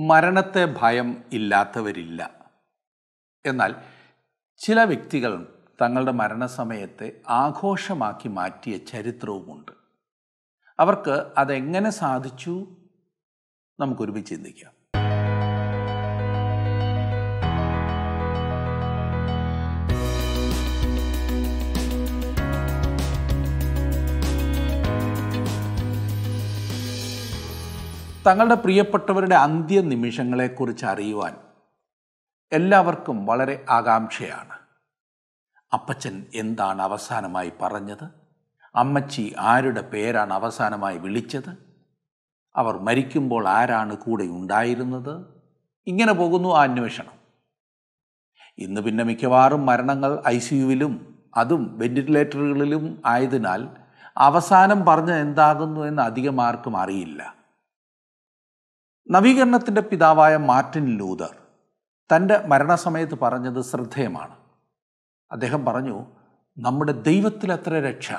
മരണത്തെ ഭയം ഇല്ലാത്തവരില്ല. എന്നാൽ ചില വ്യക്തികൾ തങ്ങളുടെ മരണസമയത്തെ ആഘോഷമാക്കി മാറ്റിയ ചരിത്രവുമുണ്ട്. അവർക്ക് അതെങ്ങനെ സാധിച്ചു? നമുക്കൊരുമിച്ച് ചിന്തിക്കാം. തങ്ങളുടെ പ്രിയപ്പെട്ടവരുടെ അന്ത്യ നിമിഷങ്ങളെക്കുറിച്ച് അറിയുവാൻ എല്ലാവർക്കും വളരെ ആകാംക്ഷയാണ്. അപ്പച്ചൻ എന്താണ് അവസാനമായി പറഞ്ഞത്? അമ്മച്ചി ആരുടെ പേരാണ് അവസാനമായി വിളിച്ചത്? അവർ മരിക്കുമ്പോൾ ആരാണ് കൂടെ ഉണ്ടായിരുന്നത്? ഇങ്ങനെ പോകുന്നു ആ അന്വേഷണം. ഇന്ന് പിന്നെ മിക്കവാറും മരണങ്ങൾ ഐ സിയുവിലും അതും വെന്റിലേറ്ററുകളിലും ആയതിനാൽ അവസാനം പറഞ്ഞ എന്താകുന്നു എന്ന് അധികം ആർക്കും അറിയില്ല. നവീകരണത്തിന്റെ പിതാവായ മാർട്ടിൻ ലൂതർ തന്റെ മരണസമയത്ത് പറഞ്ഞത് ശ്രദ്ധേയമാണ്. അദ്ദേഹം പറഞ്ഞു നമ്മുടെ ദൈവത്തിലത്ര രക്ഷ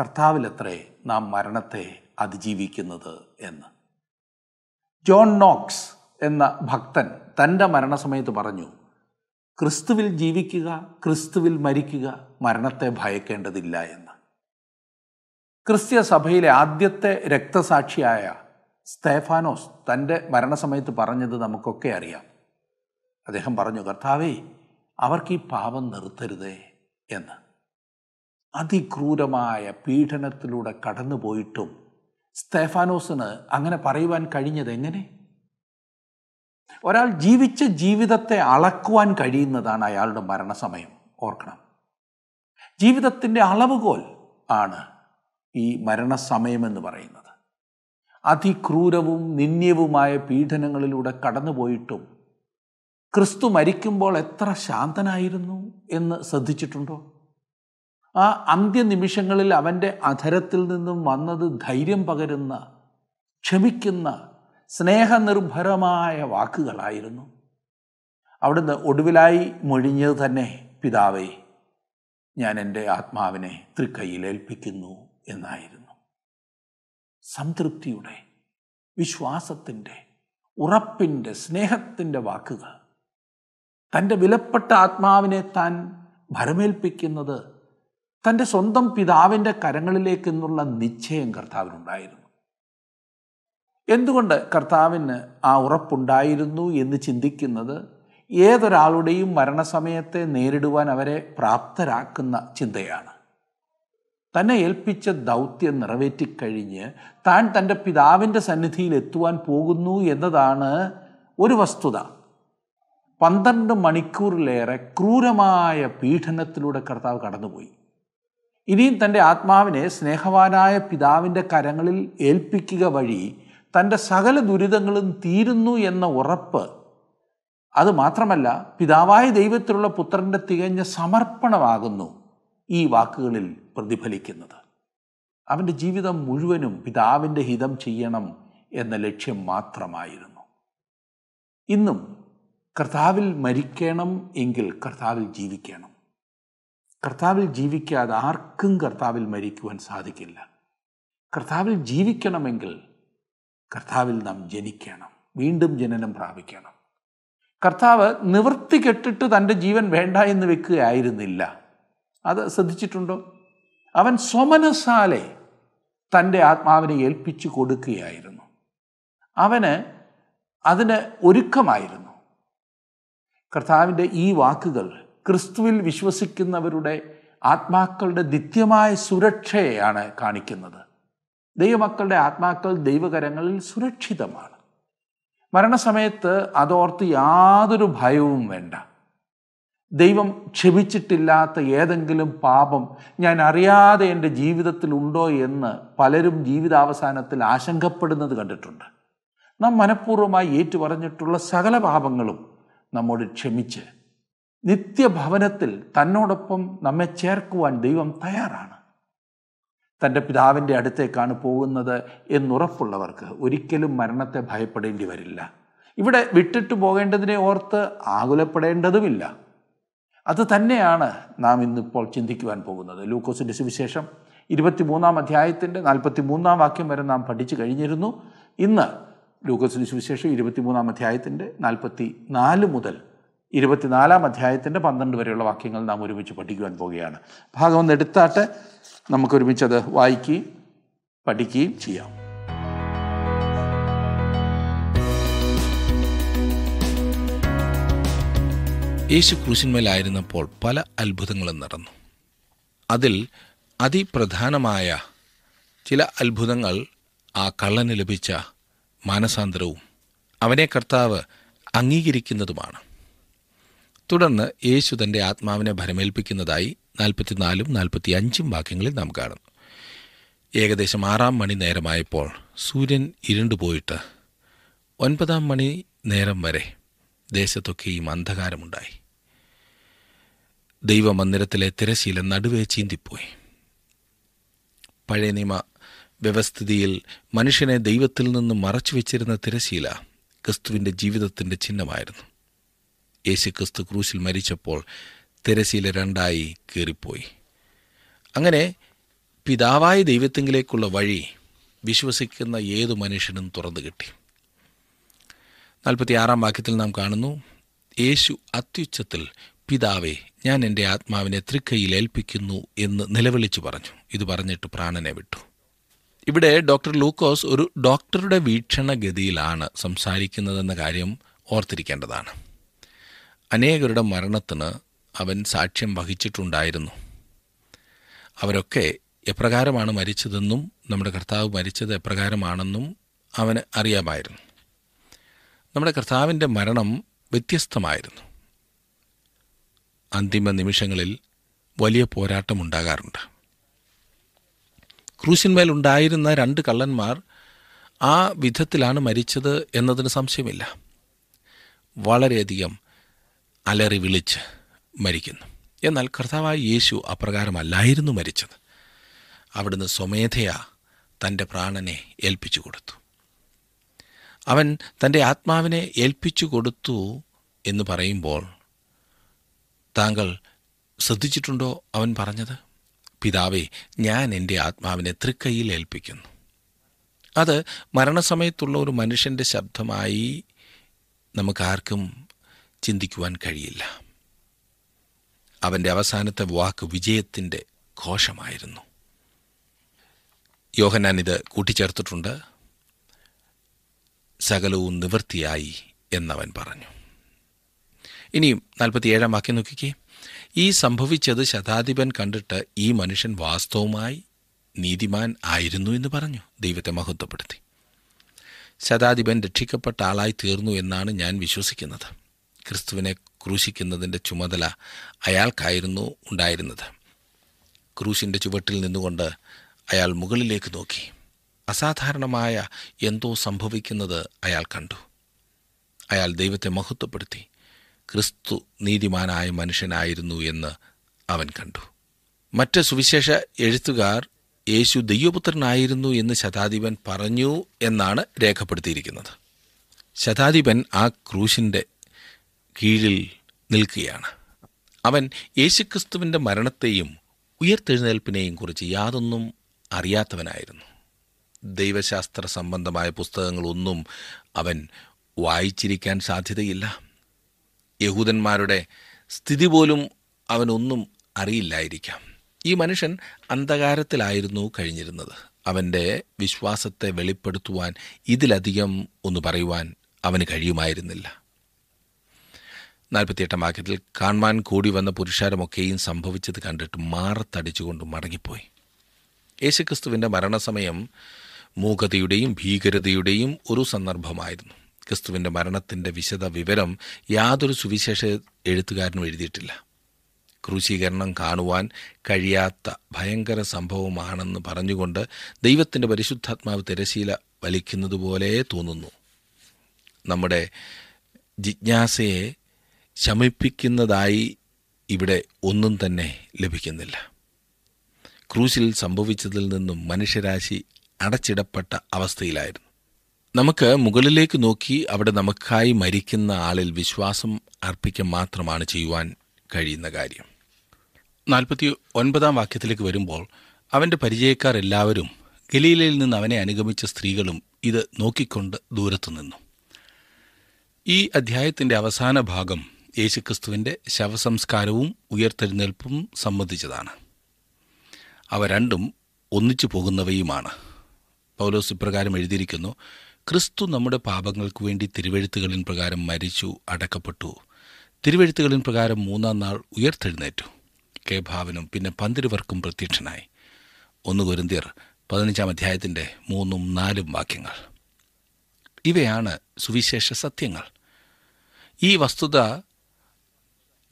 കർത്താവിലത്രേ നാം മരണത്തെ അതിജീവിക്കുന്നത് എന്ന്. ജോൺ നോക്സ് എന്ന ഭക്തൻ തന്റെ മരണസമയത്ത് പറഞ്ഞു ക്രിസ്തുവിൽ ജീവിക്കുക ക്രിസ്തുവിൽ മരിക്കുക മരണത്തെ ഭയക്കേണ്ടതില്ല എന്ന്. ക്രിസ്ത്യ സഭയിലെ ആദ്യത്തെ രക്തസാക്ഷിയായ സ്തേഫാനോസ് തന്റെ മരണസമയത്ത് പറഞ്ഞത് നമുക്കൊക്കെ അറിയാം. അദ്ദേഹം പറഞ്ഞു കർത്താവേ അവർക്ക് ഈ പാപം നിർത്തരുതേ എന്ന്. അതിക്രൂരമായ പീഡനത്തിലൂടെ കടന്നു പോയിട്ടും സ്തേഫാനോസിന് അങ്ങനെ പറയുവാൻ കഴിഞ്ഞത് എങ്ങനെ? ഒരാൾ ജീവിച്ച ജീവിതത്തെ അളക്കുവാൻ കഴിയുന്നതാണ് അയാളുടെ മരണസമയം. ഓർക്കണം. ജീവിതത്തിന്റെ അളവുകോൽ ആണ് ഈ മരണസമയമെന്ന് പറയുന്നത്. അതിക്രൂരവും നിന്ദ്യവുമായ പീഡനങ്ങളിലൂടെ കടന്നുപോയിട്ടും ക്രിസ്തു മരിക്കുമ്പോൾ എത്ര ശാന്തനായിരുന്നു എന്ന് ശ്രദ്ധിച്ചിട്ടുണ്ടോ? ആ അന്ത്യനിമിഷങ്ങളിൽ അവന്റെ അധരത്തിൽ നിന്നും വന്നത് ധൈര്യം പകരുന്ന ക്ഷമിക്കുന്ന സ്നേഹനിർഭരമായ വാക്കുകളായിരുന്നു. അവിടുന്ന് ഒടുവിലായി മൊഴിഞ്ഞത് തന്നെ പിതാവേ ഞാൻ എന്റെ ആത്മാവിനെ തൃക്കൈയിലേൽപ്പിക്കുന്നു എന്നായിരുന്നു. സംതൃപ്തിയുടെ വിശ്വാസത്തിന്റെ ഉറപ്പിന്റെ സ്നേഹത്തിന്റെ വാക്കുകൾ. തന്റെ വിലപ്പെട്ട ആത്മാവിനെ താൻ ഭരമേൽപ്പിക്കുന്നത് തന്റെ സ്വന്തം പിതാവിന്റെ കരങ്ങളിലേക്ക് എന്നുള്ള നിശ്ചയം കർത്താവിനുണ്ടായിരുന്നു. എന്തുകൊണ്ട് കർത്താവിന് ആ ഉറപ്പുണ്ടായിരുന്നു എന്ന് ചിന്തിക്കുന്നത്? ഏതൊരാളുടെയും മരണസമയത്തെ നേരിടുവാൻ അവരെ പ്രാപ്തരാക്കുന്ന ചിന്തയാണ്. തന്നെ ഏൽപ്പിച്ച ദൗത്യം നിറവേറ്റിക്കഴിഞ്ഞ് താൻ തന്റെ പിതാവിന്റെ സന്നിധിയിൽ എത്തുവാൻ പോകുന്നു എന്നതാണ് ഒരു വസ്തുത. പന്ത്രണ്ട് മണിക്കൂറിലേറെ ക്രൂരമായ പീഡനത്തിലൂടെ കർത്താവ് കടന്നുപോയി. ഇനിയും തന്റെ ആത്മാവിനെ സ്നേഹവാനായ പിതാവിന്റെ കരങ്ങളിൽ ഏൽപ്പിക്കുക വഴി തന്റെ സകല ദുരിതങ്ങളും തീരുന്നു എന്ന ഉറപ്പ്. അത് മാത്രമല്ല പിതാവായ ദൈവത്തിലുള്ള പുത്രന്റെ തികഞ്ഞ സമർപ്പണമാകുന്നു. ഈ വാക്കുകളിൽ പ്രതിഫലിക്കുന്നത്. അവന്റെ ജീവിതം മുഴുവനും പിതാവിന്റെ ഹിതം ചെയ്യണം എന്ന ലക്ഷ്യം മാത്രമായിരുന്നു. ഇന്നും കർത്താവിൽ മരിക്കണം എങ്കിൽ കർത്താവിൽ ജീവിക്കണം. കർത്താവിൽ ജീവിക്കാതെ ആർക്കും കർത്താവിൽ മരിക്കുവാൻ സാധിക്കില്ല. കർത്താവിൽ ജീവിക്കണമെങ്കിൽ കർത്താവിൽ നാം ജനിക്കണം. വീണ്ടും ജനനം പ്രാപിക്കണം. കർത്താവ് നിവൃത്തി കെട്ടിട്ട് തന്റെ ജീവൻ വേണ്ട എന്ന് വെക്കുകയായിരുന്നില്ല. അത് ശ്രദ്ധിച്ചിട്ടുണ്ടോ? അവൻ സ്വമനസാലെ തന്റെ ആത്മാവിനെ ഏൽപ്പിച്ചു കൊടുക്കുകയായിരുന്നു. അവന് അതിന് ഒരുക്കമായിരുന്നു. കർത്താവിന്റെ ഈ വാക്കുകൾ ക്രിസ്തുവിൽ വിശ്വസിക്കുന്നവരുടെ ആത്മാക്കളുടെ നിത്യമായ സുരക്ഷയെയാണ് കാണിക്കുന്നത്. ദൈവമക്കളുടെ ആത്മാക്കൾ ദൈവകരങ്ങളിൽ സുരക്ഷിതമാണ്. മരണസമയത്ത് അതോർത്ത് യാതൊരു ഭയവും വേണ്ട. ദൈവം ക്ഷമിച്ചിട്ടില്ലാത്ത ഏതെങ്കിലും പാപം ഞാൻ അറിയാതെ എന്റെ ജീവിതത്തിൽ ഉണ്ടോ എന്ന് പലരും ജീവിതാവസാനത്തിൽ ആശങ്കപ്പെടുന്നത് കണ്ടിട്ടുണ്ട്. നാം മനഃപൂർവമായി ഏറ്റുപറഞ്ഞിട്ടുള്ള സകല പാപങ്ങളും നമ്മോട് ക്ഷമിച്ച് നിത്യഭവനത്തിൽ തന്നോടൊപ്പം നമ്മെ ചേർക്കുവാൻ ദൈവം തയ്യാറാണ്. തന്റെ പിതാവിന്റെ അടുത്തേക്കാണ് പോകുന്നത് എന്നുറപ്പുള്ളവർക്ക് ഒരിക്കലും മരണത്തെ ഭയപ്പെടേണ്ടി വരില്ല. ഇവിടെ വിട്ടിട്ട് പോകേണ്ടതിനെ ഓർത്ത് ആകുലപ്പെടേണ്ടതുമില്ല. അത് തന്നെയാണ് നാം ഇന്നിപ്പോൾ ചിന്തിക്കുവാൻ പോകുന്നത്. ലൂക്കോസിന്റെ സുവിശേഷം ഇരുപത്തിമൂന്നാം അധ്യായത്തിന്റെ നാൽപ്പത്തി മൂന്നാം വാക്യം വരെ നാം പഠിച്ചു കഴിഞ്ഞിരുന്നു. ഇന്ന് ലൂക്കോസിന്റെ സുവിശേഷം ഇരുപത്തിമൂന്നാം അധ്യായത്തിന്റെ നാൽപ്പത്തി നാല് മുതൽ ഇരുപത്തിനാലാം അധ്യായത്തിന്റെ പന്ത്രണ്ട് വരെയുള്ള വാക്യങ്ങൾ നാം ഒരുമിച്ച് പഠിക്കുവാൻ പോവുകയാണ് ഭാഗം ഒന്ന് എടുത്താട്ട് നമുക്കൊരുമിച്ചത് വായിക്കുകയും പഠിക്കുകയും ചെയ്യാം. യേശു ക്രൂശിന്മേലായിരുന്നപ്പോൾ പല അത്ഭുതങ്ങളും നടന്നു. അതിൽ അതിപ്രധാനമായ ചില അത്ഭുതങ്ങൾ ആ കള്ളന് ലഭിച്ച മാനസാന്തരവും അവനെ കർത്താവ് അംഗീകരിക്കുന്നതുമാണ്. തുടർന്ന് യേശു തന്റെ ആത്മാവിനെ ഭരമേൽപ്പിക്കുന്നതായി നാൽപ്പത്തിനാലും നാൽപ്പത്തി അഞ്ചും വാക്യങ്ങളിൽ നാം കാണുന്നു. ഏകദേശം ആറാം മണി നേരമായപ്പോൾ സൂര്യൻ ഇരുണ്ടുപോയിട്ട് ഒൻപതാം മണി നേരം വരെ ദേശത്തൊക്കെയും അന്ധകാരമുണ്ടായി. ദൈവമന്ദിരത്തിലെ തിരശീല നടുവേ ചീന്തിപ്പോയി. പഴയ നിയമ വ്യവസ്ഥിതിയിൽ മനുഷ്യനെ ദൈവത്തിൽ നിന്ന് മറച്ചു വെച്ചിരുന്ന തിരശീല ക്രിസ്തുവിന്റെ ജീവിതത്തിന്റെ ചിഹ്നമായിരുന്നു. യേശു ക്രിസ്തു ക്രൂശിൽ മരിച്ചപ്പോൾ തിരശീല രണ്ടായി കീറിപ്പോയി. അങ്ങനെ പിതാവായ ദൈവത്തെങ്കിലേക്കുള്ള വഴി വിശ്വസിക്കുന്ന ഏതു മനുഷ്യനും തുറന്നു കിട്ടി. നാൽപ്പത്തിയാറാം വാക്യത്തിൽ നാം കാണുന്നു യേശു അത്യുച്ചത്തിൽ പിതാവേ ഞാൻ എന്റെ ആത്മാവിനെ തൃക്കൈയിൽ ഏൽപ്പിക്കുന്നു എന്ന് നിലവിളിച്ചു പറഞ്ഞു. ഇത് പറഞ്ഞിട്ട് പ്രാണനെ വിട്ടു. ഇവിടെ ഡോക്ടർ ലൂക്കോസ് ഒരു ഡോക്ടറുടെ വീക്ഷണഗതിയിലാണ് സംസാരിക്കുന്നതെന്ന കാര്യം ഓർത്തിരിക്കേണ്ടതാണ്. അനേകരുടെ മരണത്തിന് അവൻ സാക്ഷ്യം വഹിച്ചിട്ടുണ്ടായിരുന്നു. അവരൊക്കെ എപ്രകാരമാണ് മരിച്ചതെന്നും നമ്മുടെ കർത്താവ് മരിച്ചത് എപ്രകാരമാണെന്നും അവന് അറിയാമായിരുന്നു. നമ്മുടെ കർത്താവിന്റെ മരണം വ്യത്യസ്തമായിരുന്നു. അന്തിമ നിമിഷങ്ങളിൽ വലിയ പോരാട്ടമുണ്ടാകാറുണ്ട്. ക്രൂശിന്മേലുണ്ടായിരുന്ന രണ്ട് കള്ളന്മാർ ആ വിധത്തിലാണ് മരിച്ചത് എന്നതിന് സംശയമില്ല. വളരെയധികം അലറി വിളിച്ച് മരിക്കുന്നു. എന്നാൽ കർത്താവായ യേശു അപ്രകാരമല്ലായിരുന്നു മരിച്ചത്. അവിടുന്ന് സ്വമേധയാ തന്റെ പ്രാണനെ ഏൽപ്പിച്ചു കൊടുത്തു. അവൻ തന്റെ ആത്മാവിനെ ഏൽപ്പിച്ചു കൊടുത്തു എന്ന് പറയുമ്പോൾ താങ്കൾ ശ്രദ്ധിച്ചിട്ടുണ്ടോ അവൻ പറഞ്ഞത്? പിതാവേ ഞാൻ എന്റെ ആത്മാവിനെ തൃക്കൈയിൽ ഏൽപ്പിക്കുന്നു. അത് മരണസമയത്തുള്ള ഒരു മനുഷ്യന്റെ ശബ്ദമായി നമുക്കാർക്കും ചിന്തിക്കുവാൻ കഴിയില്ല. അവന്റെ അവസാനത്തെ വാക്ക് വിജയത്തിന്റെ ഘോഷമായിരുന്നു. യോഹനാൻ ഇത് കൂട്ടിച്ചേർത്തിട്ടുണ്ട്. സകലവും നിവൃത്തിയായി എന്നവൻ പറഞ്ഞു. ഇനിയും നാൽപ്പത്തിയേഴാം വാക്യം നോക്കിക്കേ. ഈ സംഭവിച്ചത് ശതാധിപൻ കണ്ടിട്ട് ഈ മനുഷ്യൻ വാസ്തവമായി നീതിമാൻ ആയിരുന്നു എന്ന് പറഞ്ഞു. ദൈവത്തെ മഹത്വപ്പെടുത്തി. ശതാധിപൻ രക്ഷിക്കപ്പെട്ട ആളായി തീർന്നു എന്നാണ് ഞാൻ വിശ്വസിക്കുന്നത്. ക്രിസ്തുവിനെ ക്രൂശിക്കുന്നതിന്റെ ചുമതല അയാൾക്കായിരുന്നു ഉണ്ടായിരുന്നത്. ക്രൂശിന്റെ ചുവട്ടിൽ നിന്നുകൊണ്ട് അയാൾ മുകളിലേക്ക് നോക്കി. അസാധാരണമായ എന്തോ സംഭവിക്കുന്നത് അയാൾ കണ്ടു. അയാൾ ദൈവത്തെ മഹത്വപ്പെടുത്തി. ക്രിസ്തു നീതിമാനായ മനുഷ്യനായിരുന്നു എന്ന് അവൻ കണ്ടു. മറ്റ് സുവിശേഷ എഴുത്തുകാർ യേശു ദൈവപുത്രനായിരുന്നു എന്ന് ശതാധിപൻ പറഞ്ഞു എന്നാണ് രേഖപ്പെടുത്തിയിരിക്കുന്നത്. ശതാധിപൻ ആ ക്രൂശിന്റെ കീഴിൽ നിൽക്കുകയാണ്. അവൻ യേശുക്രിസ്തുവിന്റെ മരണത്തെയും ഉയർത്തെഴുന്നേൽപ്പിനെയും കുറിച്ച് യാതൊന്നും അറിയാത്തവനായിരുന്നു. ദൈവശാസ്ത്ര സംബന്ധമായ പുസ്തകങ്ങളൊന്നും അവൻ വായിച്ചിരിക്കാൻ സാധ്യതയില്ല. യഹൂദന്മാരുടെ സ്ഥിതി പോലും അവനൊന്നും അറിയില്ലായിരിക്കാം. ഈ മനുഷ്യൻ അന്ധകാരത്തിലായിരുന്നു കഴിഞ്ഞിരുന്നത്. അവന്റെ വിശ്വാസത്തെ വെളിപ്പെടുത്തുവാൻ ഇതിലധികം ഒന്ന് പറയുവാൻ അവന് കഴിയുമായിരുന്നില്ല. നാൽപ്പത്തിയെട്ടാം വാക്യത്തിൽ കാണുവാൻ കൂടി വന്ന പുരുഷാരമൊക്കെയും സംഭവിച്ചത് കണ്ടിട്ട് മാറത്തടിച്ചുകൊണ്ട് മടങ്ങിപ്പോയി. യേശുക്രിസ്തുവിന്റെ മരണസമയം മൂകതയുടെയും ഭീകരതയുടെയും ഒരു സന്ദർഭമായിരുന്നു. ക്രിസ്തുവിന്റെ മരണത്തിന്റെ വിശദ വിവരം യാതൊരു സുവിശേഷ എഴുത്തുകാരനും എഴുതിയിട്ടില്ല. ക്രൂശീകരണം കാണുവാൻ കഴിയാത്ത ഭയങ്കര സംഭവമാണെന്ന് പറഞ്ഞുകൊണ്ട് ദൈവത്തിന്റെ പരിശുദ്ധാത്മാവ് തിരശീല വലിക്കുന്നത് പോലെ തോന്നുന്നു. നമ്മുടെ ജിജ്ഞാസയെ ശമിപ്പിക്കുന്നതായി ഇവിടെ ഒന്നും തന്നെ ലഭിക്കുന്നില്ല. ക്രൂശിൽ സംഭവിച്ചതിൽ നിന്നും മനുഷ്യരാശി അടച്ചിടപ്പെട്ട അവസ്ഥയിലായിരുന്നു. നമുക്ക് മുകളിലേക്ക് നോക്കി അവിടെ നമുക്കായി മരിക്കുന്ന ആളിൽ വിശ്വാസം അർപ്പിക്കുക മാത്രമാണ് ചെയ്യുവാൻ കഴിയുന്ന കാര്യം. നാൽപ്പത്തി ഒൻപതാം വാക്യത്തിലേക്ക് വരുമ്പോൾ അവന്റെ പരിചയക്കാർ എല്ലാവരും ഗലീലയിൽ നിന്ന് അവനെ അനുഗമിച്ച സ്ത്രീകളും ഇത് നോക്കിക്കൊണ്ട് ദൂരത്തു നിന്നു. ഈ അധ്യായത്തിന്റെ അവസാന ഭാഗം യേശുക്രിസ്തുവിന്റെ ശവസംസ്കാരവും ഉയർത്തെഴുന്നേൽപ്പും സംബന്ധിച്ചതാണ്. അവ രണ്ടും ഒന്നിച്ചു പോകുന്നവയുമാണ്. പൗലോസ് ഇപ്രകാരം എഴുതിയിരിക്കുന്നു ക്രിസ്തു നമ്മുടെ പാപങ്ങൾക്ക് വേണ്ടി തിരുവഴുത്തുകളിൻ പ്രകാരം മരിച്ചു അടക്കപ്പെട്ടു. തിരുവഴുത്തുകളിൻ പ്രകാരം മൂന്നാം നാൾ ഉയർത്തെഴുന്നേറ്റു. കെ ഭാവനും പിന്നെ പന്തിരുവർക്കും പ്രത്യക്ഷനായി. ഒന്ന് കുരുന്തിയർ പതിനഞ്ചാം അധ്യായത്തിന്റെ മൂന്നും നാലും വാക്യങ്ങൾ. ഇവയാണ് സുവിശേഷ സത്യങ്ങൾ. ഈ വസ്തുത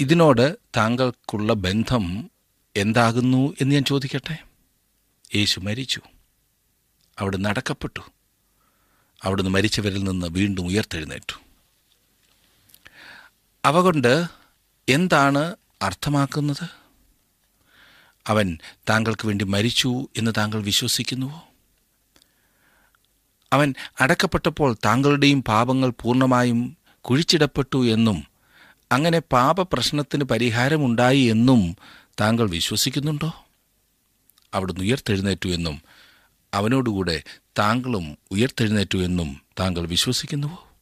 ഇതിനോട് താങ്കൾക്കുള്ള ബന്ധം എന്താകുന്നു എന്ന് ഞാൻ ചോദിക്കട്ടെ? യേശു മരിച്ചു. അവിടെ അടക്കപ്പെട്ടു അവിടുന്ന് മരിച്ചവരിൽ നിന്ന് വീണ്ടും ഉയർത്തെഴുന്നേറ്റു. അവ കൊണ്ട് എന്താണ് അർത്ഥമാക്കുന്നത്? അവൻ താങ്കൾക്ക് വേണ്ടി മരിച്ചു എന്ന് താങ്കൾ വിശ്വസിക്കുന്നുവോ? അവൻ അടക്കപ്പെട്ടപ്പോൾ താങ്കളുടെയും പാപങ്ങൾ പൂർണമായും കുഴിച്ചിടപ്പെട്ടു എന്നും അങ്ങനെ പാപപ്രശ്നത്തിന് പരിഹാരമുണ്ടായി എന്നും താങ്കൾ വിശ്വസിക്കുന്നുണ്ടോ? അവിടുന്ന് ഉയർത്തെഴുന്നേറ്റു എന്നും അവനോടുകൂടെ താങ്കളും ഉയർത്തെഴുന്നേറ്റു എന്നും താങ്കൾ വിശ്വസിക്കുന്നുവോ?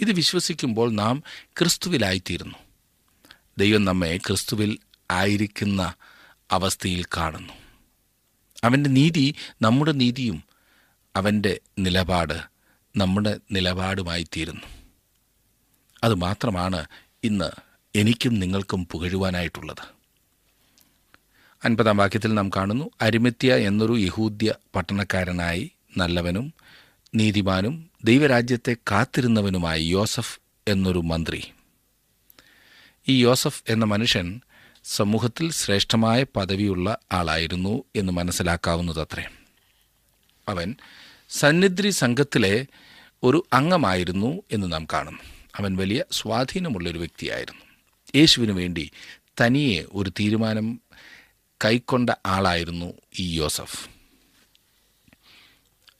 ഇത് വിശ്വസിക്കുമ്പോൾ നാം ക്രിസ്തുവിലായിത്തീരുന്നു. ദൈവം നമ്മെ ക്രിസ്തുവിൽ ആയിരിക്കുന്ന അവസ്ഥയിൽ കാണുന്നു. അവന്റെ നീതി നമ്മുടെ നീതിയും അവന്റെ നിലപാട് നമ്മുടെ നിലപാടുമായിത്തീരുന്നു. അതുമാത്രമാണ് ഇന്ന് എനിക്കും നിങ്ങൾക്കും പുകഴുവാനായിട്ടുള്ളത്. അൻപതാം വാക്യത്തിൽ നാം കാണുന്നു അരിമത്യ എന്നൊരു യഹൂദ്യ പട്ടണക്കാരനായി നല്ലവനും നീതിമാനും ദൈവരാജ്യത്തെ കാത്തിരുന്നവനുമായി യോസഫ് എന്നൊരു മന്ത്രി. ഈ യോസഫ് എന്ന മനുഷ്യൻ സമൂഹത്തിൽ ശ്രേഷ്ഠമായ പദവിയുള്ള ആളായിരുന്നു എന്ന് മനസ്സിലാക്കാവുന്നതത്രേ. അവൻ സന്നിധി സംഘത്തിലെ ഒരു അംഗമായിരുന്നു എന്ന് നാം കാണുന്നു അവൻ വലിയ സ്വാധീനമുള്ളൊരു വ്യക്തിയായിരുന്നു. യേശുവിനു വേണ്ടി തനിയെ ഒരു തീരുമാനം കൈക്കൊണ്ട ആളായിരുന്നു ഈ യോസഫ്.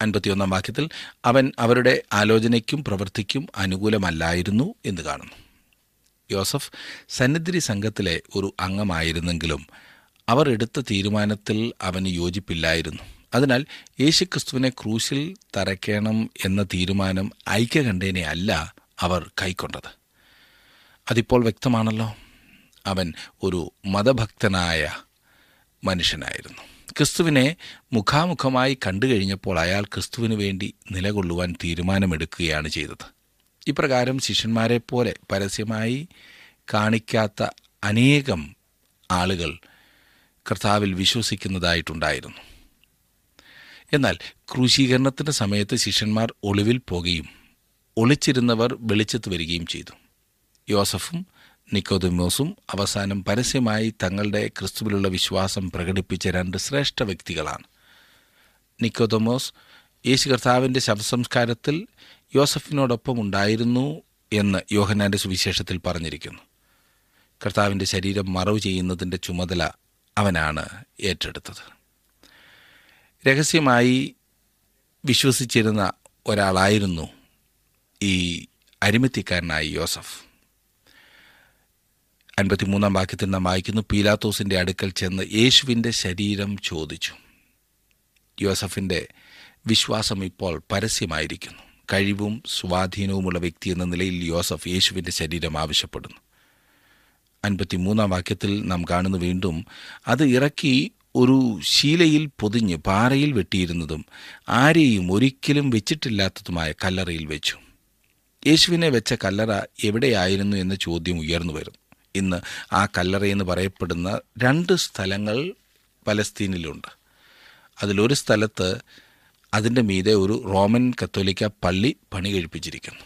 അൻപത്തിയൊന്നാം വാക്യത്തിൽ അവൻ അവരുടെ ആലോചനയ്ക്കും പ്രവൃത്തിക്കും അനുകൂലമല്ലായിരുന്നു എന്ന് കാണുന്നു. യോസഫ് സന്നിധി സംഘത്തിലെ ഒരു അംഗമായിരുന്നെങ്കിലും അവർ എടുത്ത തീരുമാനത്തിൽ അവന് യോജിപ്പില്ലായിരുന്നു. അതിനാൽ യേശുക്രിസ്തുവിനെ ക്രൂശിൽ തറയ്ക്കണം എന്ന തീരുമാനം ഐക്യകണ്ഠേനെ അല്ല അവർ കൈക്കൊണ്ടത്. അതിപ്പോൾ വ്യക്തമാണല്ലോ. അവൻ ഒരു മതഭക്തനായ മനുഷ്യനായിരുന്നു. ക്രിസ്തുവിനെ മുഖാമുഖമായി കണ്ടു കഴിഞ്ഞപ്പോൾ അയാൾ ക്രിസ്തുവിന് വേണ്ടി നിലകൊള്ളുവാൻ തീരുമാനമെടുക്കുകയാണ് ചെയ്തത്. ഇപ്രകാരം ശിഷ്യന്മാരെ പോലെ പരസ്യമായി കാണിക്കാത്ത അനേകം ആളുകൾ കർത്താവിൽ വിശ്വസിക്കുന്നതായിട്ടുണ്ടായിരുന്നു. എന്നാൽ ക്രൂശീകരണത്തിന്റെ സമയത്ത് ശിഷ്യന്മാർ ഒളിവിൽ പോകുകയും ഒളിച്ചിരുന്നവർ വെളിച്ചത്ത് വരികയും ചെയ്തു. യോസഫും നിക്കോദമോസും അവസാനം പരസ്യമായി തങ്ങളുടെ ക്രിസ്തുവിലുള്ള വിശ്വാസം പ്രകടിപ്പിച്ച രണ്ട് ശ്രേഷ്ഠ വ്യക്തികളാണ്. നിക്കോദമോസ് യേശു കർത്താവിന്റെ ശവസംസ്കാരത്തിൽ യോസഫിനോടൊപ്പം ഉണ്ടായിരുന്നു എന്ന് യോഹനാന്റെ സുവിശേഷത്തിൽ പറഞ്ഞിരിക്കുന്നു. കർത്താവിന്റെ ശരീരം മറവ് ചെയ്യുന്നതിന്റെ ചുമതല അവനാണ് ഏറ്റെടുത്തത്. രഹസ്യമായി വിശ്വസിച്ചിരുന്ന ഒരാളായിരുന്നു ഈ അരിമത്തിക്കാരനായി യോസഫ്. അൻപത്തിമൂന്നാം വാക്യത്തിൽ നാം വായിക്കുന്നു പീലാത്തോസിന്റെ അടുക്കൽ ചെന്ന് യേശുവിന്റെ ശരീരം ചോദിച്ചു. യോസഫിന്റെ വിശ്വാസം ഇപ്പോൾ പരസ്യമായിരിക്കുന്നു. കഴിവും സ്വാധീനവുമുള്ള വ്യക്തി എന്ന നിലയിൽ യോസഫ് യേശുവിന്റെ ശരീരം ആവശ്യപ്പെടുന്നു. അൻപത്തിമൂന്നാം വാക്യത്തിൽ നാം കാണുന്നു വീണ്ടും അത് ഇറക്കി ഒരു ശീലയിൽ പൊതിഞ്ഞ് പാറയിൽ വെട്ടിയിരുന്നതും ആരെയും ഒരിക്കലും വെച്ചിട്ടില്ലാത്തതുമായ കല്ലറയിൽ വെച്ചു. യേശുവിനെ വെച്ച കല്ലറ എവിടെയായിരുന്നു എന്ന ചോദ്യം ഉയർന്നു വരും ഇന്ന് ആ കല്ലറയെന്ന് പറയപ്പെടുന്ന രണ്ട് സ്ഥലങ്ങൾ പലസ്തീനിലുണ്ട്. അതിലൊരു സ്ഥലത്ത് അതിന്റെ മീതെ ഒരു റോമൻ കത്തോലിക്ക പള്ളി പണി കഴിപ്പിച്ചിരിക്കുന്നു.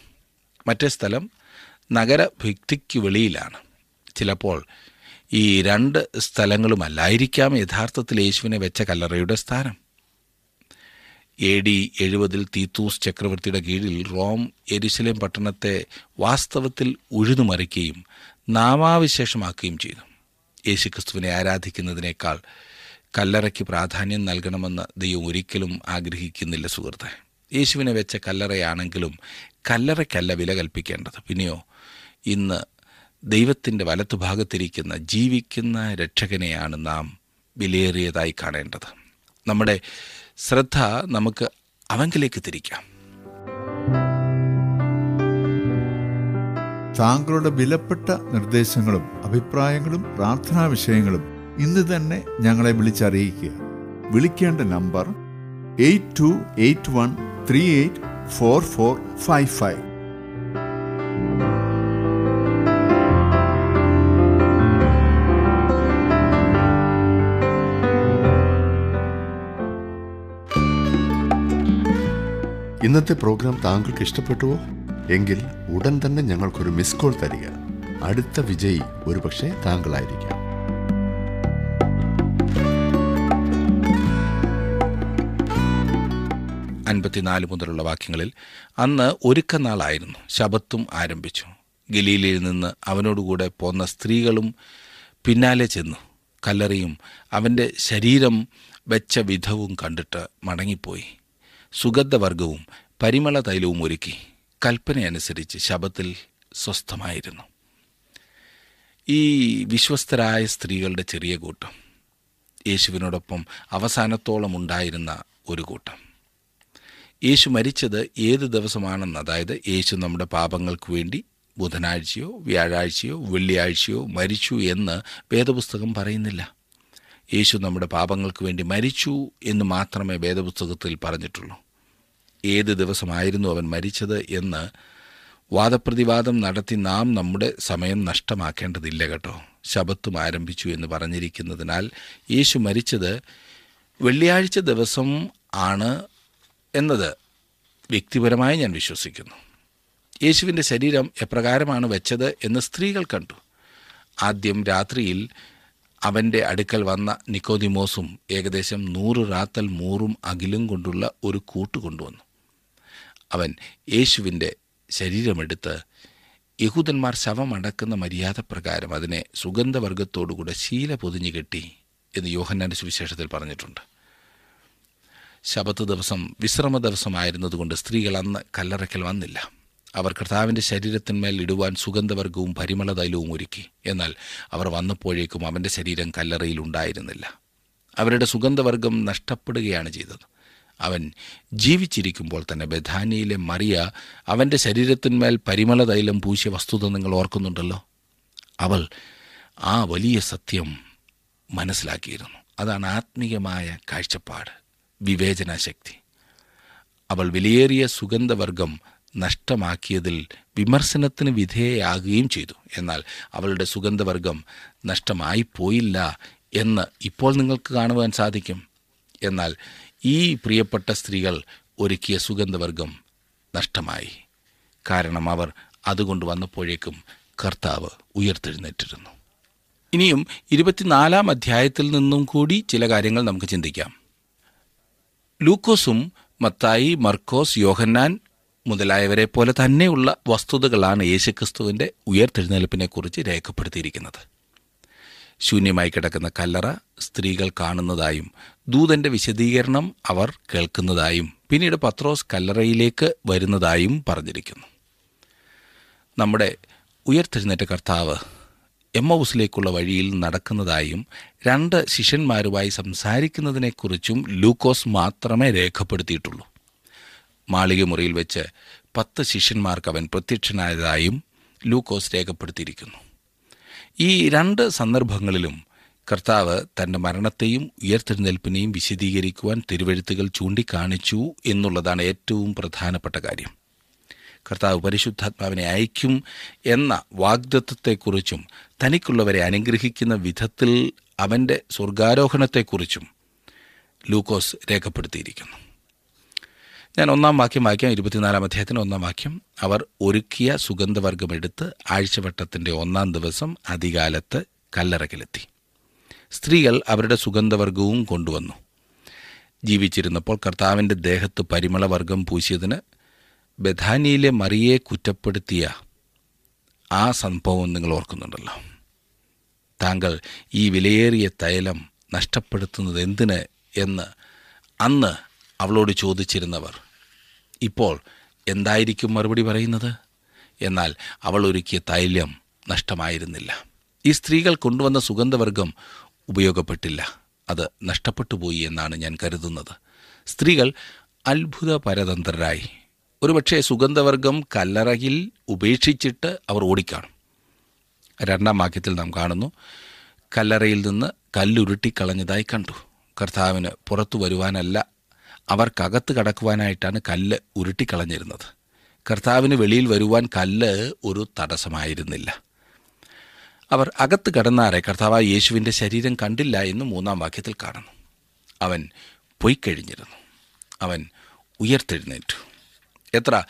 മറ്റേ സ്ഥലം നഗര ഭിക്തിക്ക് വെളിയിലാണ്. ചിലപ്പോൾ ഈ രണ്ട് സ്ഥലങ്ങളുമല്ലായിരിക്കാം യഥാർത്ഥത്തിൽ യേശുവിനെ വെച്ച കല്ലറയുടെ സ്ഥാനം. എ ഡി എഴുപതിൽ തീത്തൂസ് ചക്രവർത്തിയുടെ കീഴിൽ റോം എരുസലേം പട്ടണത്തെ വാസ്തവത്തിൽ ഉഴുതുമറിക്കുകയും നാമാവിശേഷമാക്കുകയും ചെയ്തു. യേശുക്രിസ്തുവിനെ ആരാധിക്കുന്നതിനേക്കാൾ കല്ലറയ്ക്ക് പ്രാധാന്യം നൽകണമെന്ന് ദൈവം ഒരിക്കലും ആഗ്രഹിക്കുന്നില്ല സുഹൃത്തെ. യേശുവിനെ വെച്ച കല്ലറയാണെങ്കിലും കല്ലറയ്ക്കല്ല വില കൽപ്പിക്കേണ്ടത്. പിന്നെയോ ഇന്ന് ദൈവത്തിന്റെ വലത്തുഭാഗത്തിരിക്കുന്ന ജീവിക്കുന്ന രക്ഷകനെയാണ് നാം വിലയേറിയതായി കാണേണ്ടത്. നമ്മുടെ ശ്രദ്ധ നമുക്ക് അവങ്കിലേക്ക് തിരിക്കാം. താങ്കളുടെ വിലപ്പെട്ട നിർദ്ദേശങ്ങളും അഭിപ്രായങ്ങളും പ്രാർത്ഥനാ വിഷയങ്ങളും ഇന്ന് തന്നെ ഞങ്ങളെ വിളിച്ചറിയിക്കുക. വിളിക്കേണ്ട number eight two eight one three eight four four five five. ഇന്നത്തെ പ്രോഗ്രാം താങ്കൾക്ക് ഇഷ്ടപ്പെട്ടുവോ? എങ്കിൽ ഉടൻ തന്നെ ഞങ്ങൾക്കൊരു മിസ് കോൾ തരിക. അടുത്ത വിജയി ഒരുപക്ഷെ താങ്കളായിരിക്കാം. അൻപത്തിനാല് മുതലുള്ള വാക്യങ്ങളിൽ അന്ന് ഒരുക്കനാളായിരുന്നു ശബത്തും ആരംഭിച്ചു. ഗലീലയിൽ നിന്ന് അവനോടുകൂടെ പോന്ന സ്ത്രീകളും പിന്നാലെ ചെന്നു. കല്ലറിയും അവന്റെ ശരീരം വെച്ച വിധവും കണ്ടിട്ട് മടങ്ങിപ്പോയി. സുഗന്ധവർഗവും പരിമള തൈലവും ഒരുക്കി. കൽപ്പനയനുസരിച്ച് ശബത്തിൽ സ്വസ്ഥമായിരുന്നു. ഈ വിശ്വസ്തരായ സ്ത്രീകളുടെ ചെറിയ കൂട്ടം യേശുവിനോടൊപ്പം അവസാനത്തോളം ഉണ്ടായിരുന്ന ഒരു കൂട്ടം. യേശു മരിച്ചത് ഏത് ദിവസമാണെന്ന് അതായത് യേശു നമ്മുടെ പാപങ്ങൾക്ക് വേണ്ടി ബുധനാഴ്ചയോ വ്യാഴാഴ്ചയോ വെള്ളിയാഴ്ചയോ മരിച്ചു എന്ന് വേദപുസ്തകം പറയുന്നില്ല. യേശു നമ്മുടെ പാപങ്ങൾക്ക് വേണ്ടി മരിച്ചു എന്ന് മാത്രമേ വേദപുസ്തകത്തിൽ പറഞ്ഞിട്ടുള്ളൂ. ഏത് ദിവസമായിരുന്നു അവൻ മരിച്ചത് എന്ന് വാദപ്രതിവാദം നടത്തി നാം നമ്മുടെ സമയം നഷ്ടമാക്കേണ്ടതില്ല കേട്ടോ. ശബത്തും ആരംഭിച്ചു എന്ന് പറഞ്ഞിരിക്കുന്നതിനാൽ യേശു മരിച്ചത് വെള്ളിയാഴ്ച ദിവസം ആണ് എന്നത് വ്യക്തിപരമായി ഞാൻ വിശ്വസിക്കുന്നു. യേശുവിന്റെ ശരീരം എപ്രകാരമാണ് വെച്ചത് എന്ന് സ്ത്രീകൾ കണ്ടു. ആദ്യം രാത്രിയിൽ അവന്റെ അടുക്കൽ വന്ന നിക്കോദിമോസും ഏകദേശം നൂറ് റാത്തൽ മൂറും അകിലും കൊണ്ടുള്ള ഒരു കൂട്ട് കൊണ്ടുവന്നു. അവൻ യേശുവിന്റെ ശരീരമെടുത്ത് യഹൂദന്മാർ ശവമടക്കുന്ന മര്യാദ പ്രകാരം അതിനെ സുഗന്ധവർഗത്തോടുകൂടെ ശീല പൊതിഞ്ഞു കെട്ടി എന്ന് യോഹന്നാന്റെ സുവിശേഷത്തിൽ പറഞ്ഞിട്ടുണ്ട്. ശബത്ത് ദിവസം വിശ്രമ ദിവസമായിരുന്നതുകൊണ്ട് സ്ത്രീകൾ അന്ന് കല്ലറയ്ക്കൽ വന്നില്ല. അവർ കർത്താവിന്റെ ശരീരത്തിന്മേൽ ഇടുവാൻ സുഗന്ധവർഗവും പരിമള തൈലവും ഒരുക്കി. എന്നാൽ അവർ വന്നപ്പോഴേക്കും അവന്റെ ശരീരം കല്ലറയിൽ ഉണ്ടായിരുന്നില്ല. അവരുടെ സുഗന്ധവർഗം നഷ്ടപ്പെടുകയാണ് ചെയ്തത്. അവൻ ജീവിച്ചിരിക്കുമ്പോൾ തന്നെ ബഥാനിയിലെ മറിയ അവന്റെ ശരീരത്തിന്മേൽ പരിമള തൈലം പൂശിയ വസ്തുത നിങ്ങൾ ഓർക്കുന്നുണ്ടല്ലോ. അവൾ ആ വലിയ സത്യം മനസ്സിലാക്കിയിരുന്നു. അതാണ് ആത്മീയമായ കാഴ്ചപ്പാട് വിവേചനാശക്തി. അവൾ വിലയേറിയ സുഗന്ധവർഗം നഷ്ടമാക്കിയതിൽ വിമർശനത്തിന് വിധേയയാകുകയും ചെയ്തു. എന്നാൽ അവളുടെ സുഗന്ധവർഗം നഷ്ടമായി പോയില്ല എന്ന് ഇപ്പോൾ നിങ്ങൾക്ക് കാണുവാൻ സാധിക്കും. എന്നാൽ ഈ പ്രിയപ്പെട്ട സ്ത്രീകൾ ഒരുക്കിയ സുഗന്ധവർഗം നഷ്ടമായി. കാരണം അവർ അതുകൊണ്ട് വന്നപ്പോഴേക്കും കർത്താവ് ഉയർത്തെഴുന്നേറ്റിരുന്നു. ഇനിയും ഇരുപത്തിനാലാം അധ്യായത്തിൽ നിന്നും കൂടി ചില കാര്യങ്ങൾ നമുക്ക് ചിന്തിക്കാം. ലൂക്കോസും മത്തായി മർക്കോസ് യോഹന്നാൻ മുതലായവരെ പോലെ തന്നെയുള്ള വസ്തുതകളാണ് യേശുക്രിസ്തുവിന്റെ ഉയർത്തെഴുന്നേൽപ്പിനെക്കുറിച്ച് രേഖപ്പെടുത്തിയിരിക്കുന്നത്. ശൂന്യമായി കിടക്കുന്ന കല്ലറ സ്ത്രീകൾ കാണുന്നതായും ദൂതന്റെ വിശദീകരണം അവർ കേൾക്കുന്നതായും പിന്നീട് പത്രോസ് കല്ലറയിലേക്ക് വരുന്നതായും പറഞ്ഞിരിക്കുന്നു. നമ്മുടെ ഉയർത്തെഴുന്നേറ്റ കർത്താവ് എമ്മൗസിലേക്കുള്ള വഴിയിൽ നടക്കുന്നതായും രണ്ട് ശിഷ്യന്മാരുമായി സംസാരിക്കുന്നതിനെക്കുറിച്ചും ലൂക്കോസ് മാത്രമേ രേഖപ്പെടുത്തിയിട്ടുള്ളൂ. മാളിക മുറിയിൽ വെച്ച് പത്ത് ശിഷ്യന്മാർക്ക് അവൻ പ്രത്യക്ഷനായതായും ലൂക്കോസ് രേഖപ്പെടുത്തിയിരിക്കുന്നു. ഈ രണ്ട് സന്ദർഭങ്ങളിലും കർത്താവ് തന്റെ മരണത്തെയും ഉയർത്തെഴുന്നേൽപ്പിനെയും വിശദീകരിക്കുവാൻ തിരുവഴുത്തുകൾ ചൂണ്ടിക്കാണിച്ചു എന്നുള്ളതാണ് ഏറ്റവും പ്രധാനപ്പെട്ട കാര്യം. കർത്താവ് പരിശുദ്ധാത്മാവിനെ അയക്കും എന്ന വാഗ്ദത്വത്തെക്കുറിച്ചും തനിക്കുള്ളവരെ അനുഗ്രഹിക്കുന്ന വിധത്തിൽ അവന്റെ സ്വർഗാരോഹണത്തെക്കുറിച്ചും ലൂക്കോസ് രേഖപ്പെടുത്തിയിരിക്കുന്നു. ഞാൻ ഒന്നാം വാക്യം വായിക്കാം ഇരുപത്തിനാലാം അധ്യായത്തിന് ഒന്നാം വാക്യം. അവർ ഒരുക്കിയ സുഗന്ധവർഗമെടുത്ത് ആഴ്ചവട്ടത്തിന്റെ ഒന്നാം ദിവസം അധികാലത്ത് കല്ലറക്കിലെത്തി സ്ത്രീകൾ അവരുടെ സുഗന്ധവർഗവും കൊണ്ടുവന്നു. ജീവിച്ചിരുന്നപ്പോൾ കർത്താവിന്റെ ദേഹത്ത് പരിമളവർഗം പൂശിയതിന് ബഥാനിയിലെ മറിയെ കുറ്റപ്പെടുത്തിയ ആ സംഭവം നിങ്ങൾ ഓർക്കുന്നുണ്ടല്ലോ. താങ്കൾ ഈ വിലയേറിയ തൈലം നഷ്ടപ്പെടുത്തുന്നത് എന്തിന് എന്ന് അന്ന് അവളോട് ചോദിച്ചിരുന്നവർ ഇപ്പോൾ എന്തായിരിക്കും മറുപടി പറയുന്നത്? എന്നാൽ അവൾ ഒരുക്കിയ തൈലം നഷ്ടമായിരുന്നില്ല. ഈ സ്ത്രീകൾ കൊണ്ടുവന്ന സുഗന്ധവർഗം ഉപയോഗപ്പെട്ടില്ല. അത് നഷ്ടപ്പെട്ടു പോയി എന്നാണ് ഞാൻ കരുതുന്നത്. സ്ത്രീകൾ അത്ഭുത പരതന്ത്രരായി ഒരുപക്ഷെ സുഗന്ധവർഗം കല്ലറയിൽ ഉപേക്ഷിച്ചിട്ട് അവർ ഓടിക്കാണും. രണ്ടാം വാക്യത്തിൽ നാം കാണുന്നു കല്ലറയിൽ നിന്ന് കല്ലുരുട്ടിക്കളഞ്ഞതായി കണ്ടു. കർത്താവിന് പുറത്തു വരുവാനല്ല അവർക്കകത്ത് കടക്കുവാനായിട്ടാണ് കല്ല് ഉരുട്ടിക്കളഞ്ഞിരുന്നത്. കർത്താവിന് വെളിയിൽ വരുവാൻ കല്ല് ഒരു തടസ്സമായിരുന്നില്ല. അവർ അകത്ത് കടന്നാറെ കർത്താവായ യേശുവിന്റെ ശരീരം കണ്ടില്ല എന്ന് മൂന്നാം വാക്യത്തിൽ കാണുന്നു. അവൻ പൊയ്ക്കഴിഞ്ഞിരുന്നു അവൻ ഉയർത്തെഴുന്നേറ്റു. എത്ര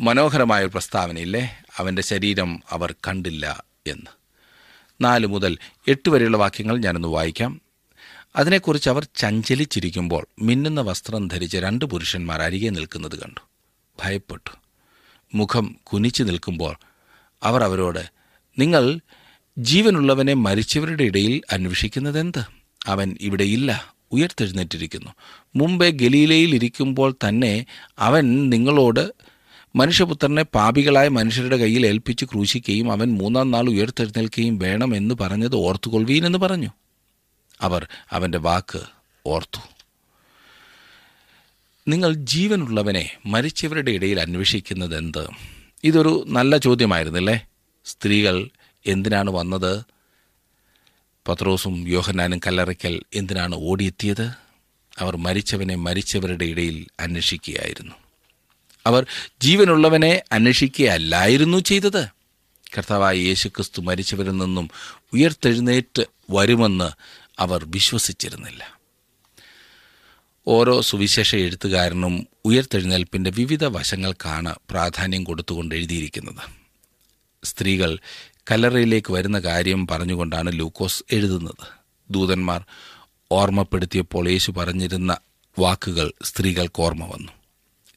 മനോഹരമായ ഒരു പ്രസ്താവനയില്ലേ? അവന്റെ ശരീരം അവർ കണ്ടില്ല എന്ന്. നാല് മുതൽ എട്ട് വരെയുള്ള വാക്യങ്ങൾ ഞാനൊന്ന് വായിക്കാം. അതിനെക്കുറിച്ച് അവർ ചഞ്ചലിച്ചിരിക്കുമ്പോൾ മിന്നുന്ന വസ്ത്രം ധരിച്ച് രണ്ട് പുരുഷന്മാർ അരികെ നിൽക്കുന്നത് കണ്ടു. ഭയപ്പെട്ടു. മുഖം കുനിച്ചു നിൽക്കുമ്പോൾ അവർ അവരോട് നിങ്ങൾ ജീവനുള്ളവനെ മരിച്ചവരുടെ ഇടയിൽ അന്വേഷിക്കുന്നതെന്ത്? അവൻ ഇവിടെയില്ല ഉയർത്തെഴുന്നേറ്റിരിക്കുന്നു. മുമ്പേ ഗലീലയിൽ ഇരിക്കുമ്പോൾ തന്നെ അവൻ നിങ്ങളോട് മനുഷ്യപുത്രനെ പാപികളായ മനുഷ്യരുടെ കയ്യിൽ ഏൽപ്പിച്ച് ക്രൂശിക്കുകയും അവൻ മൂന്നാം നാൾ ഉയർത്തെഴുന്നേൽക്കുകയും എന്ന് പറഞ്ഞത് ഓർത്തുകൊള്ളുവീൻ എന്ന് പറഞ്ഞു. അവർ അവന്റെ വാക്ക് ഓർത്തു. നിങ്ങൾ ജീവനുള്ളവനെ മരിച്ചവരുടെ ഇടയിൽ അന്വേഷിക്കുന്നത് എന്ത് ഇതൊരു നല്ല ചോദ്യമായിരുന്നില്ലേ? സ്ത്രീകൾ എന്തിനാണ് വന്നത്? പത്രോസും യോഹന്നാനും കല്ലറയ്ക്കൽ എന്തിനാണ് ഓടിയെത്തിയത്? അവർ മരിച്ചവനെ മരിച്ചവരുടെ ഇടയിൽ അന്വേഷിക്കുകയായിരുന്നു. അവർ ജീവനുള്ളവനെ അന്വേഷിക്കുകയല്ലായിരുന്നു ചെയ്തത്. കർത്താവായ യേശുക്രിസ്തു മരിച്ചവരിൽ നിന്നും ഉയർത്തെഴുന്നേറ്റ് വരുമെന്ന് അവർ വിശ്വസിച്ചിരുന്നില്ല. ഓരോ സുവിശേഷ എഴുത്തുകാരനും ഉയർത്തെഴുന്നേൽപ്പിന്റെ വിവിധ വശങ്ങൾക്കാണ് പ്രാധാന്യം കൊടുത്തുകൊണ്ട് എഴുതിയിരിക്കുന്നത്. സ്ത്രീകൾ കല്ലറയിലേക്ക് വരുന്ന കാര്യം പറഞ്ഞുകൊണ്ടാണ് ലൂക്കോസ് എഴുതുന്നത്. ദൂതന്മാർ ഓർമ്മപ്പെടുത്തിയപ്പോൾ യേശു പറഞ്ഞിരുന്ന വാക്കുകൾ സ്ത്രീകൾക്ക് ഓർമ്മ വന്നു.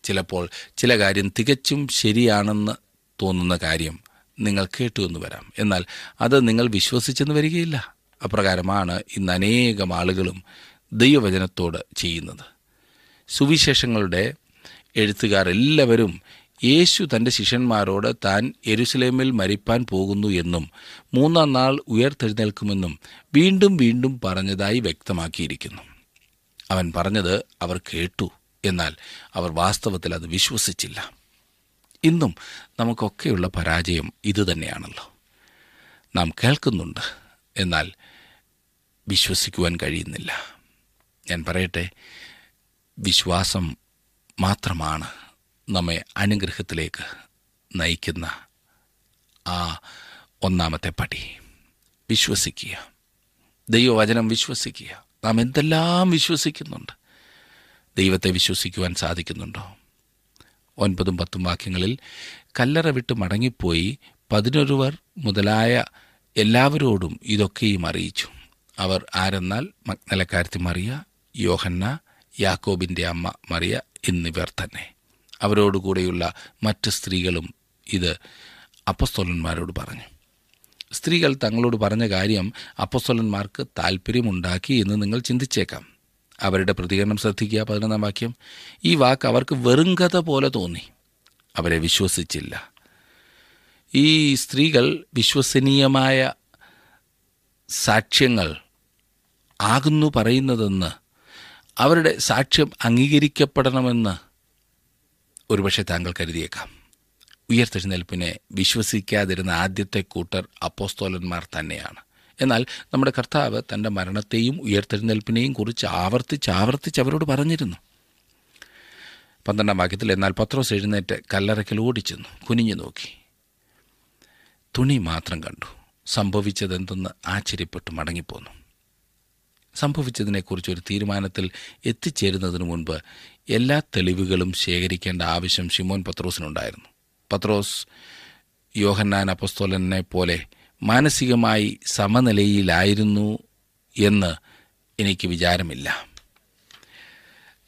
ചിലപ്പോൾ ചില കാര്യം തികച്ചും ശരിയാണെന്ന് തോന്നുന്ന കാര്യം നിങ്ങൾ കേട്ടു എന്ന് വരാം. എന്നാൽ അത് നിങ്ങൾ വിശ്വസിച്ചെന്ന് വരികയില്ല. അപ്രകാരമാണ് ഇന്ന് അനേകം ആളുകളും ദൈവവചനത്തോട് ചെയ്യുന്നത്. സുവിശേഷങ്ങളുടെ എഴുത്തുകാർ എല്ലാവരും യേശു തന്റെ ശിഷ്യന്മാരോട് താൻ എരുസലേമിൽ മരിപ്പാൻ പോകുന്നു എന്നും മൂന്നാം നാൾ ഉയർത്തെഴുന്നേൽക്കുമെന്നും വീണ്ടും വീണ്ടും പറഞ്ഞതായി വ്യക്തമാക്കിയിരിക്കുന്നു. അവൻ പറഞ്ഞത് അവർ കേട്ടു എന്നാൽ അവർ വാസ്തവത്തിൽ അത് വിശ്വസിച്ചില്ല. ഇന്നും നമുക്കൊക്കെയുള്ള പരാജയം ഇതുതന്നെയാണല്ലോ നാം കേൾക്കുന്നുണ്ട് എന്നാൽ വിശ്വസിക്കുവാൻ കഴിയുന്നില്ല. ഞാൻ പറയട്ടെ വിശ്വാസം മാത്രമാണ്. നമ്മെ അനുഗ്രഹത്തിലേക്ക് നയിക്കുന്ന ആ ഒന്നാമത്തെ പടി. വിശ്വസിക്കുക. ദൈവവചനം വിശ്വസിക്കുക. നാം എന്തെല്ലാം വിശ്വസിക്കുന്നുണ്ട്? ദൈവത്തെ വിശ്വസിക്കുവാൻ സാധിക്കുന്നുണ്ടോ? ഒൻപതും പത്തും വാക്യങ്ങളിൽ കല്ലറ വിട്ട് മടങ്ങിപ്പോയി പതിനൊരുവർ മുതലായ എല്ലാവരോടും ഇതൊക്കെയും അറിയിച്ചു. അവർ ആരെന്നാൽ? മഗ്നലക്കാരത്തി മറിയ യോഹന്ന യാക്കോബിന്റെ അമ്മ മറിയ എന്നിവർ തന്നെ. അവരോടുകൂടെയുള്ള മറ്റ് സ്ത്രീകളും ഇത് അപ്പസ്തോലന്മാരോട് പറഞ്ഞു. സ്ത്രീകൾ തങ്ങളോട് പറഞ്ഞ കാര്യം അപ്പസ്തോലന്മാർക്ക് താല്പര്യമുണ്ടാക്കി എന്ന് നിങ്ങൾ ചിന്തിച്ചേക്കാം. അവരുടെ പ്രതികരണം ശ്രദ്ധിക്കുക പതിനൊന്നാം വാക്യം. ഈ വാക്ക് അവർക്ക് വെറും കഥ പോലെ തോന്നി. അവരെ വിശ്വസിച്ചില്ല. ഈ സ്ത്രീകൾ വിശ്വസനീയമായ സാക്ഷ്യങ്ങൾ ആകുന്നു പറയുന്നതെന്ന് അവരുടെ സാക്ഷ്യം അംഗീകരിക്കപ്പെടണമെന്ന് ഒരുപക്ഷെ താങ്കൾ കരുതിയേക്കാം. ഉയർത്തെഴുന്നേൽപ്പിനെ വിശ്വസിക്കാതിരുന്ന ആദ്യത്തെ കൂട്ടർ അപ്പോസ്തോലന്മാർ തന്നെയാണ്. എന്നാൽ നമ്മുടെ കർത്താവ് തന്റെ മരണത്തെയും ഉയർത്തെഴുന്നേൽപ്പിനെയും കുറിച്ച് ആവർത്തിച്ച് ആവർത്തിച്ച് അവരോട് പറഞ്ഞിരുന്നു. പന്ത്രണ്ടാം വാക്യത്തിൽ എന്നാൽ പത്രോസ് എഴുന്നേറ്റ് കല്ലറയ്ക്കൽ ഓടിച്ചെന്നു കുനിഞ്ഞു നോക്കി. തുണി മാത്രം കണ്ടു. സംഭവിച്ചതെന്തെന്ന് ആശ്ചര്യപ്പെട്ട് മടങ്ങിപ്പോന്നു. സംഭവിച്ചതിനെക്കുറിച്ച് ഒരു തീരുമാനത്തിൽ എത്തിച്ചേരുന്നതിന് മുൻപ് എല്ലാ തെളിവുകളും ശേഖരിക്കേണ്ട ആവശ്യം ഷിമോൻ പത്രോസിനുണ്ടായിരുന്നു. പത്രോസ് യോഹന്നാൻ അപ്പസ്തോലനെ പോലെ മാനസികമായി സമനിലയിലായിരുന്നു എന്ന് എനിക്ക് വിചാരമില്ല.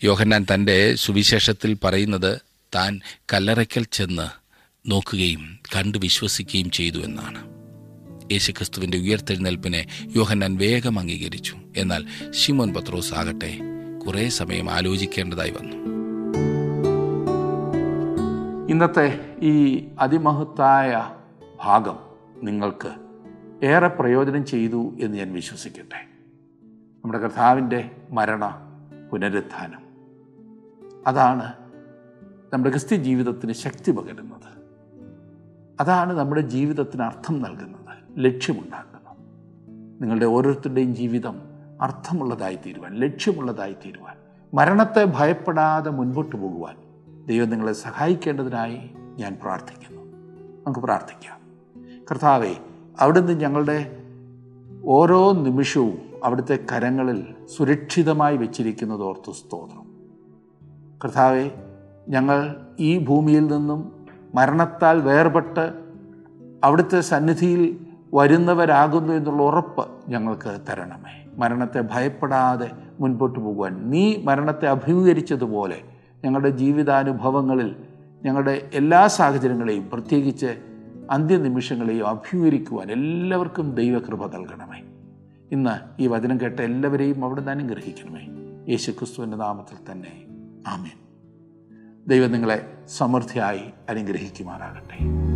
യോഹന്നാൻ തന്റെ സുവിശേഷത്തിൽ പറയുന്നത് താൻ കല്ലറയ്ക്കൽ ചെന്ന് നോക്കുകയും കണ്ടു വിശ്വസിക്കുകയും ചെയ്തു എന്നാണ്. യേശുക്രിസ്തുവിന്റെ ഉയർത്തെഴുന്നേൽപ്പിനെ യോഹന്നാൻ വേഗം അംഗീകരിച്ചു. എന്നാൽ ഷിമോൻ പത്രോസ് ആകട്ടെ കുറേ സമയം ആലോചിക്കേണ്ടതായി വന്നു. ഇന്നത്തെ ഈ അതിമഹത്തായ ഭാഗം നിങ്ങൾക്ക് ഏറെ പ്രയോജനം ചെയ്തു എന്ന് ഞാൻ വിശ്വസിക്കട്ടെ. നമ്മുടെ കർത്താവിന്റെ മരണ പുനരുത്ഥാനം. അതാണ് നമ്മുടെ ക്രിസ്ത്യ ജീവിതത്തിന് ശക്തി പകരുന്നത്. അതാണ് നമ്മുടെ ജീവിതത്തിന് അർത്ഥം നൽകുന്നത്. ലക്ഷ്യമുണ്ടാക്കുന്നത് നിങ്ങളുടെ ഓരോരുത്തരുടെയും ജീവിതം അർത്ഥമുള്ളതായി തീരുവാൻ ലക്ഷ്യമുള്ളതായി തീരുവാൻ മരണത്തെ ഭയപ്പെടാതെ മുൻപോട്ട് പോകുവാൻ ദൈവം നിങ്ങളെ സഹായിക്കേണ്ടതിനായി ഞാൻ പ്രാർത്ഥിക്കുന്നു. നമുക്ക് പ്രാർത്ഥിക്കാം. കർത്താവെ അവിടുന്ന് ഞങ്ങളുടെ ഓരോ നിമിഷവും അവിടുത്തെ കരങ്ങളിൽ സുരക്ഷിതമായി വെച്ചിരിക്കുന്നത് ഓർത്തു സ്തോത്രം. കർത്താവെ ഞങ്ങൾ ഈ ഭൂമിയിൽ നിന്നും മരണത്താൽ വേർപെട്ട് അവിടുത്തെ സന്നിധിയിൽ വരുന്നവരാകുന്നു എന്നുള്ള ഉറപ്പ് ഞങ്ങൾക്ക് തരണമേ. മരണത്തെ ഭയപ്പെടാതെ മുൻപോട്ട് പോകുവാൻ. നീ മരണത്തെ അഭിമുഖീകരിച്ചതുപോലെ ഞങ്ങളുടെ ജീവിതാനുഭവങ്ങളിൽ ഞങ്ങളുടെ എല്ലാ സാഹചര്യങ്ങളെയും പ്രത്യേകിച്ച് അന്ത്യനിമിഷങ്ങളെയും അഭിമുഖീകരിക്കുവാൻ എല്ലാവർക്കും ദൈവകൃപ നൽകണമേ. ഇന്ന് ഈ വചനം കേട്ട എല്ലാവരെയും അവിടുന്ന് അനുഗ്രഹിക്കണമേ. യേശു ക്രിസ്തുവിന്റെ നാമത്തിൽ തന്നെ. ആമേൻ. ദൈവം നിങ്ങളെ സമൃദ്ധിയായി അനുഗ്രഹിക്കുമാറാകട്ടെ.